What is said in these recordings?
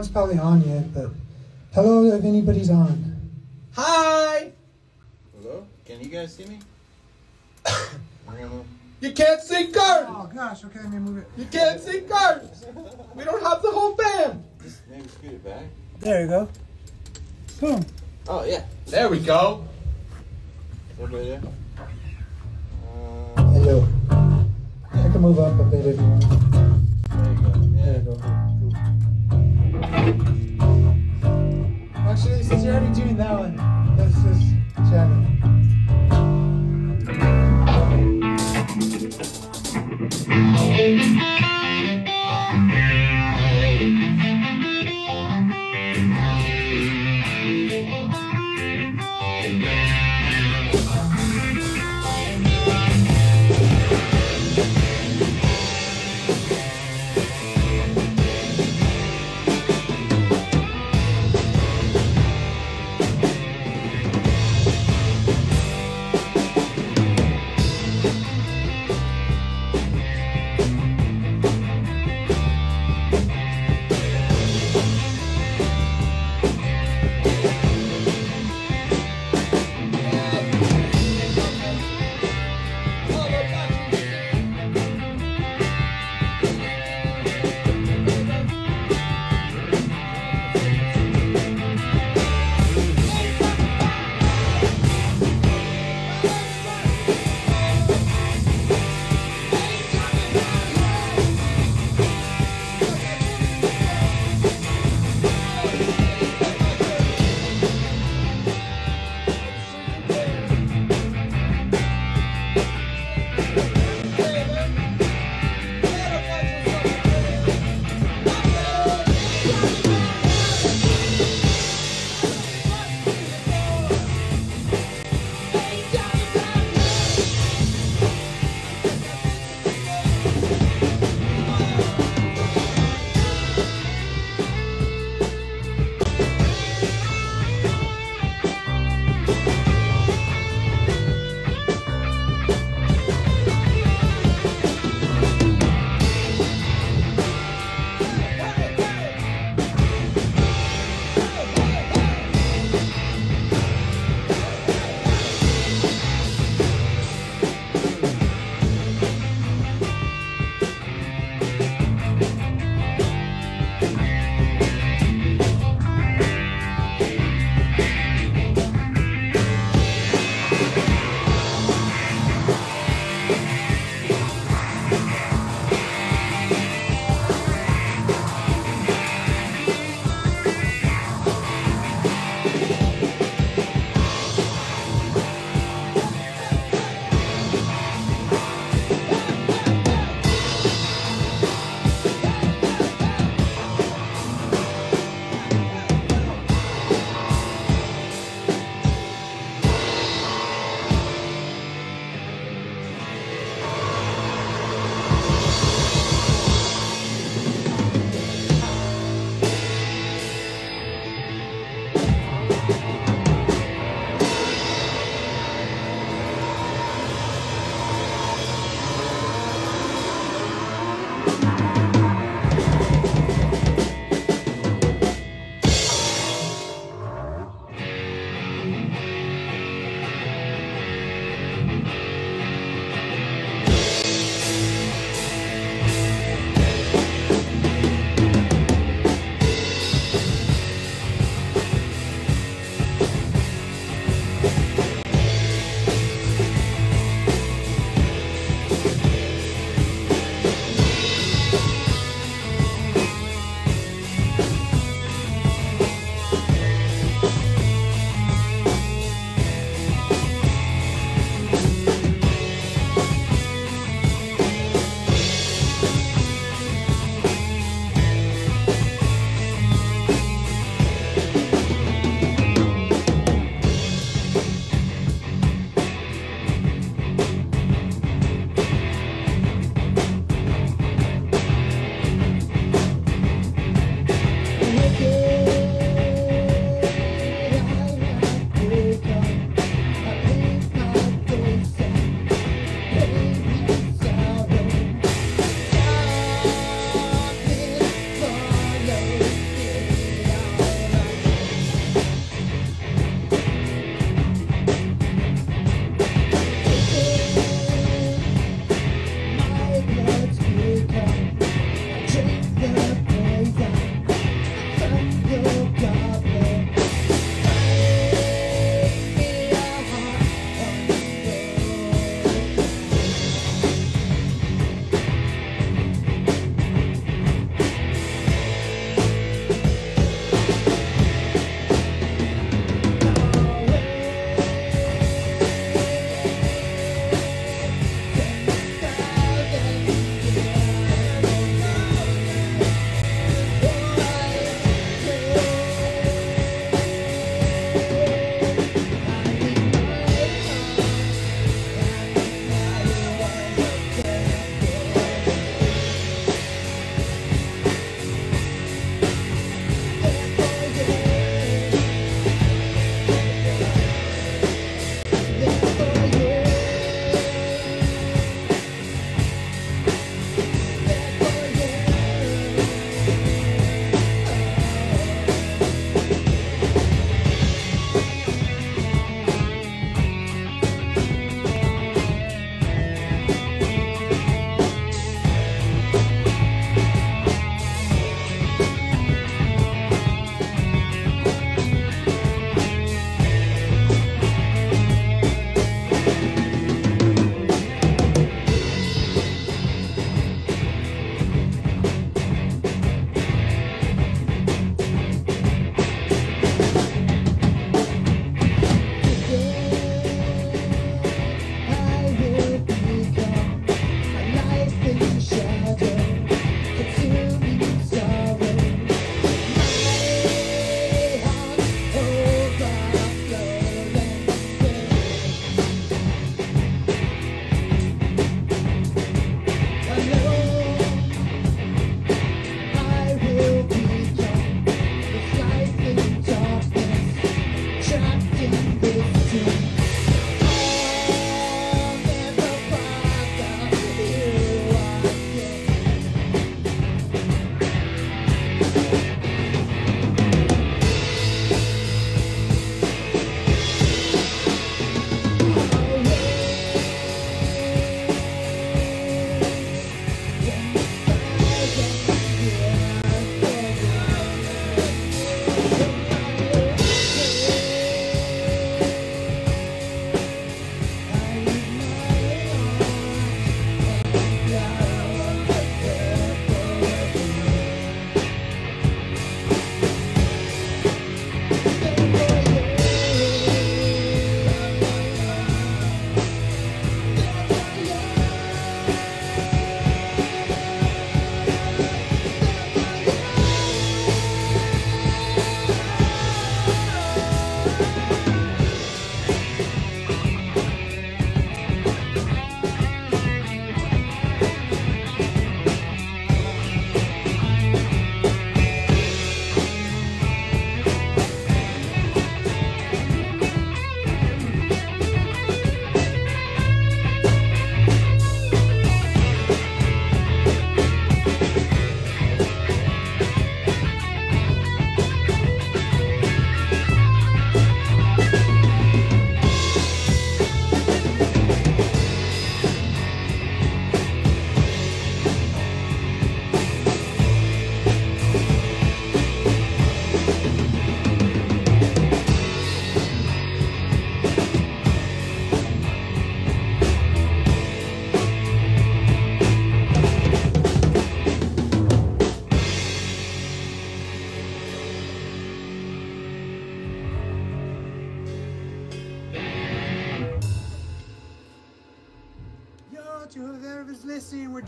one's probably on yet, but hello if anybody's on. Hi! Hello? Can you guys see me? You can't see cards! Oh gosh, okay, let me move it. You can't see cards! We don't have the whole band! Just maybe scoot it back. There you go. Boom. Oh, yeah. There we go. Is everybody there? Hello. I can move up a bit if you want. there you go. There you go. Actually, since you're already doing that one, let's just chat it.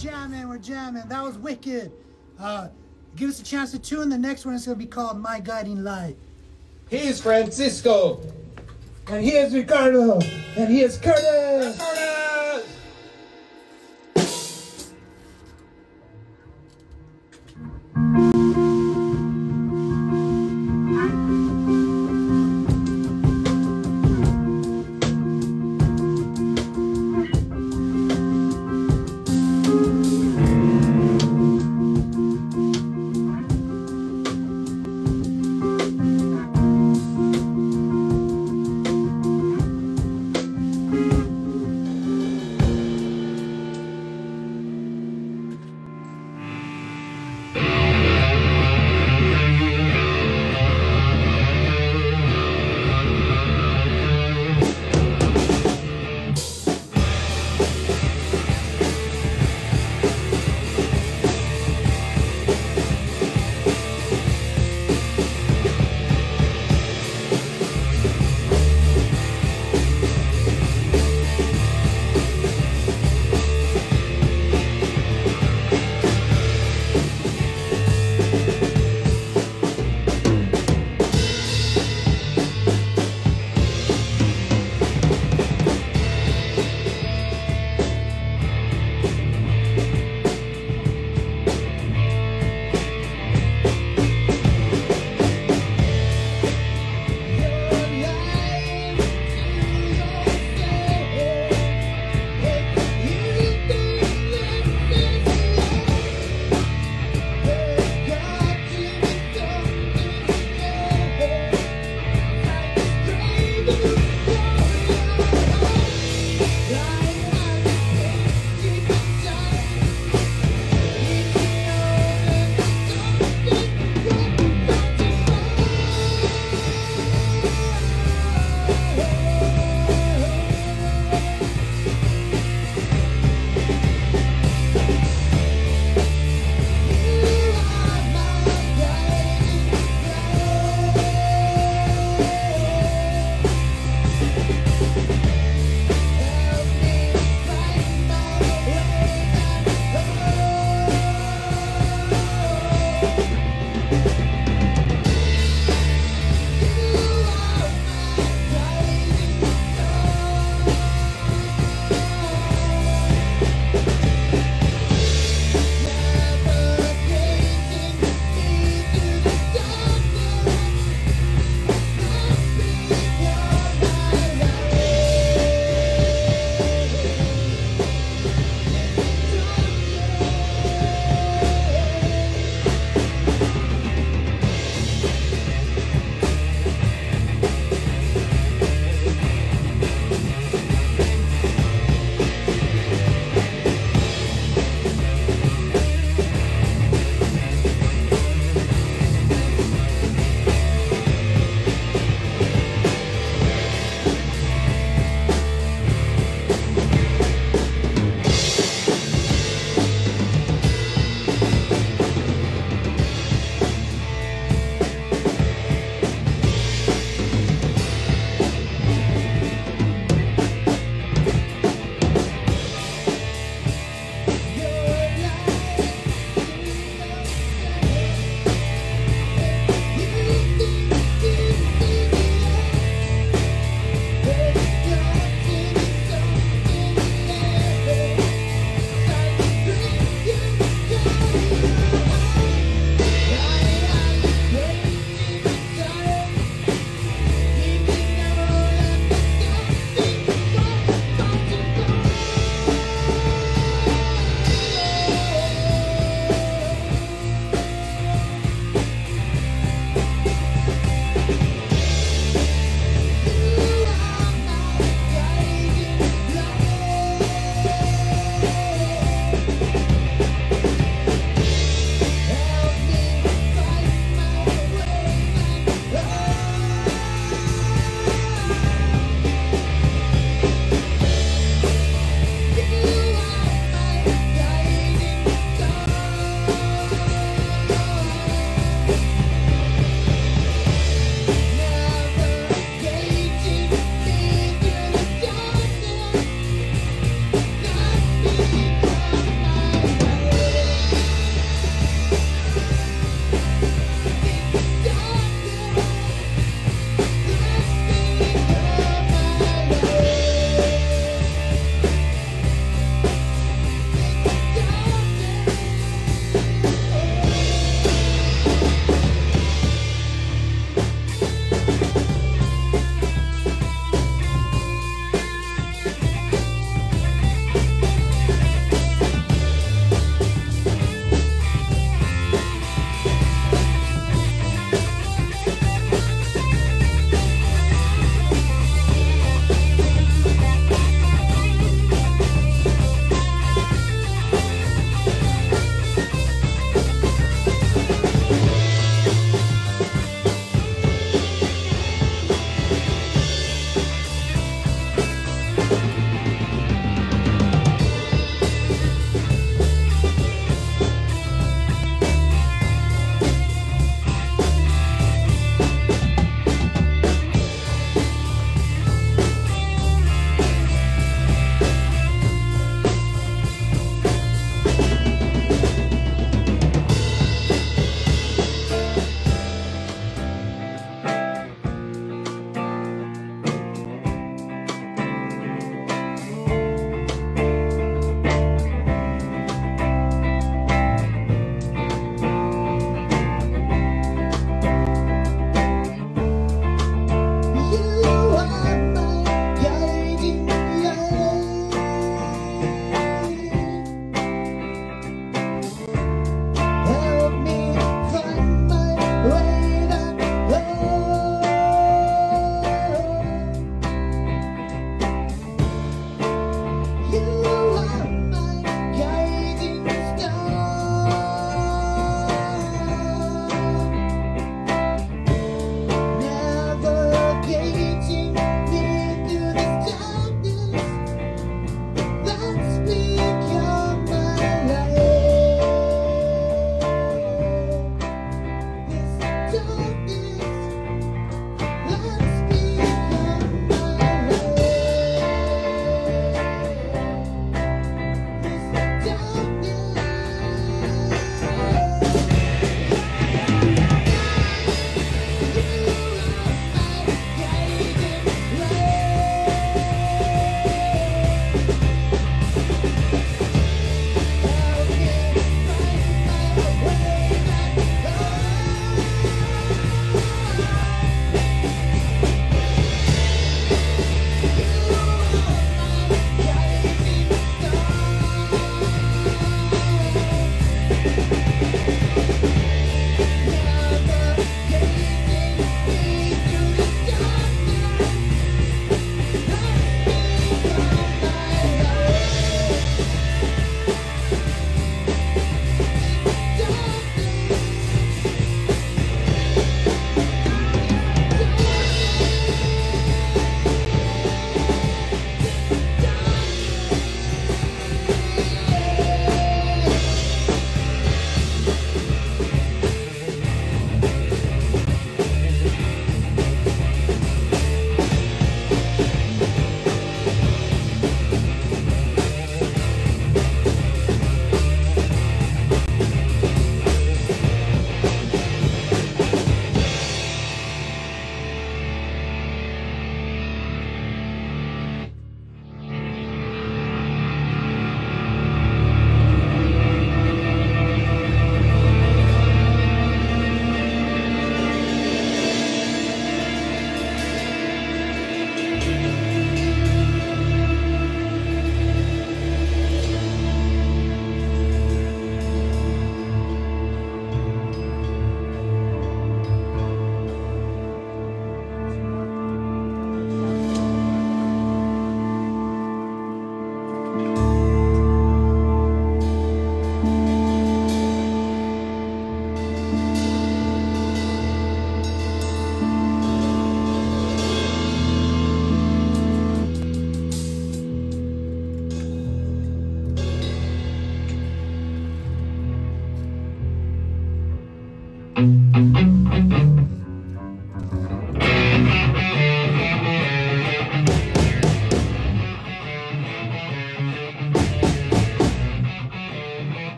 Jamming, we're jamming. That was wicked. Uh, give us a chance to tune. The next one is going to be called My Guiding Light. Here's Francisco. And here's Ricardo. And here's Curtis. Curtis!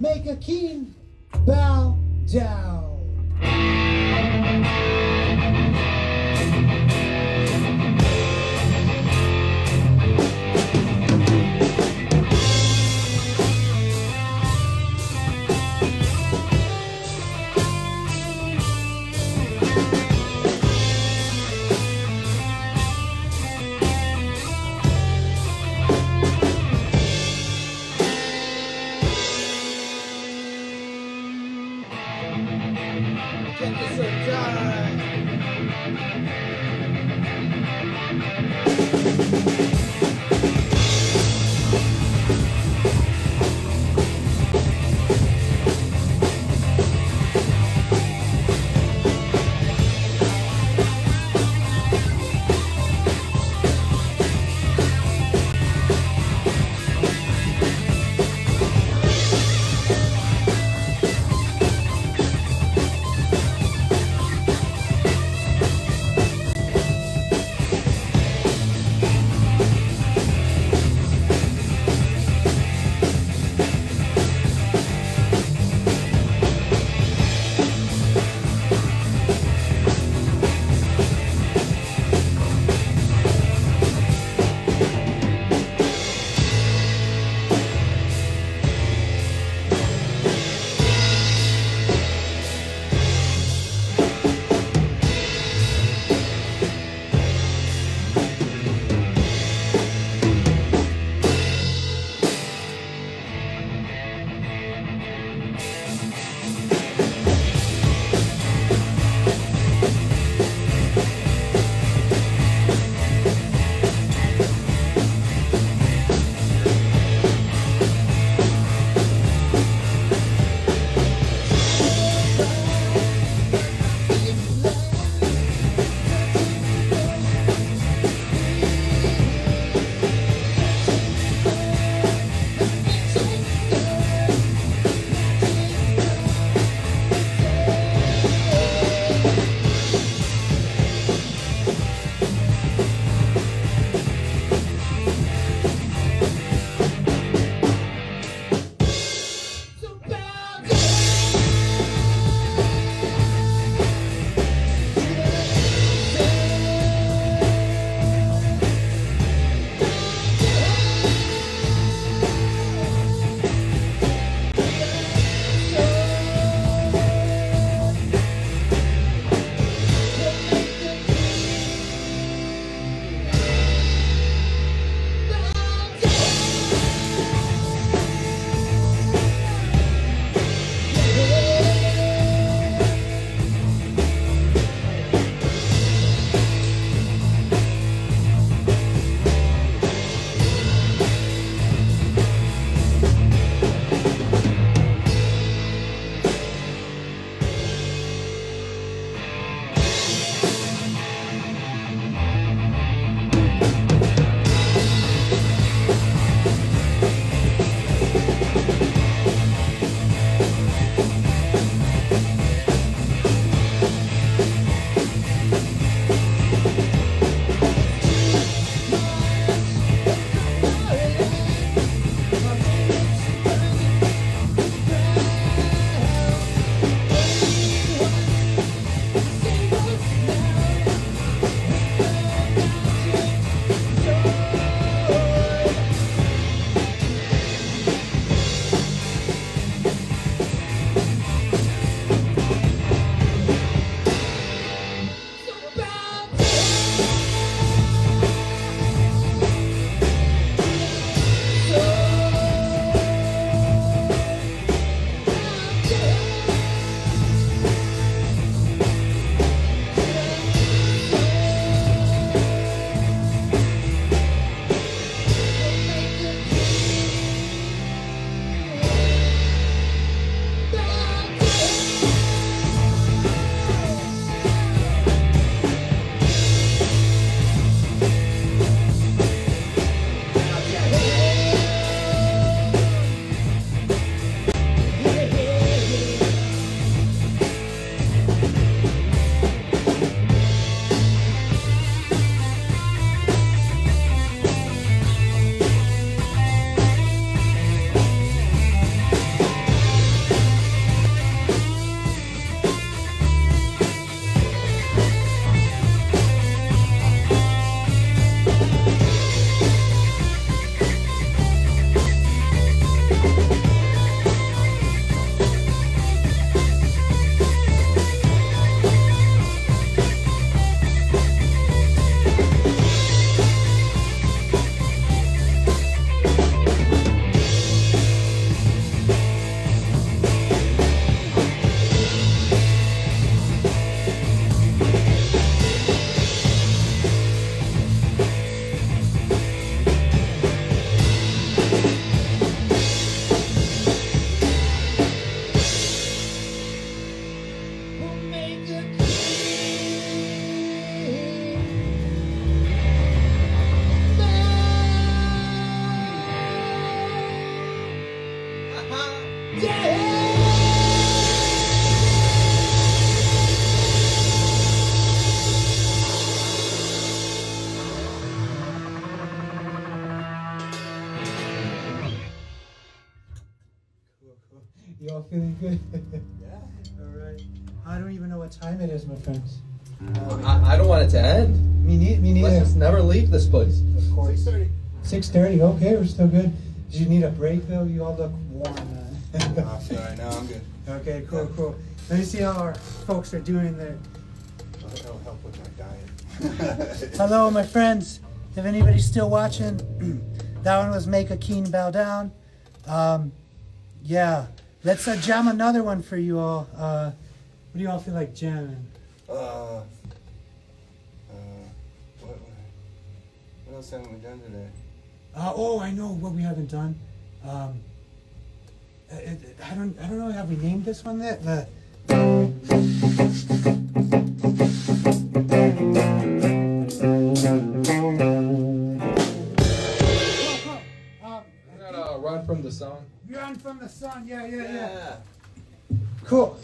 Make a King Bow Down. You all feeling good? Yeah. all right. I don't even know what time it is, my friends. I, I don't want it to end. Me, ne- me neither. Let's just never leave this place. Of course. 6.30. Six thirty. Okay, we're still good. Did you need a break though? You all look warm. Uh, Oh, sorry. No, I'm good. okay, cool, cool. Let me see how our folks are doing there. That'll help with my diet. Hello, my friends. If anybody's still watching, that one was Make a Keen Bow Down. Um, yeah, let's uh, jam another one for you all. Uh, what do you all feel like jamming? Uh, uh, what, what else haven't we done today? Uh, oh, I know what we haven't done. Um, it, it- I don't, I don't know. Have we named this one yet? The, Um, I gotta run from the sun. The sun. Yeah, yeah, yeah. Cool.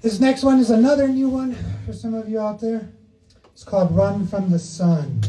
This next one is another new one for some of you out there. It's called Run from the Sun.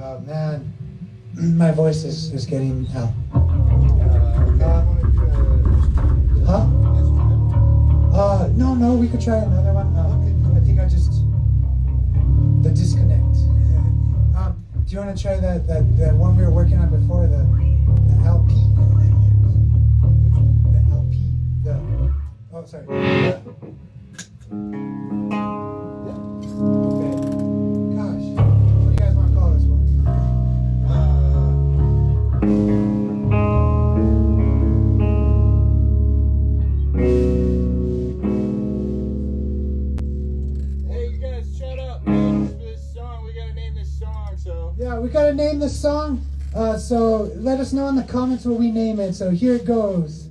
Oh man, my voice is, is getting out. Uh, Huh? Uh, no, no, we could try another one. Uh, I think I just the disconnect. Um, do you want to try that, that that one we were working on before the the LP? The LP. The oh sorry. Comments what we name it. So here it goes.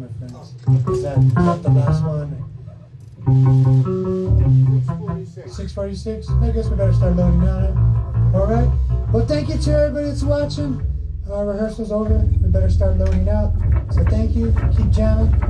My friends? Is that, is that the last one? 646. 646? I guess we better start loading now. Alright. Well, thank you to everybody that's watching. Our rehearsal's over. We better start loading out. So thank you. Keep jamming.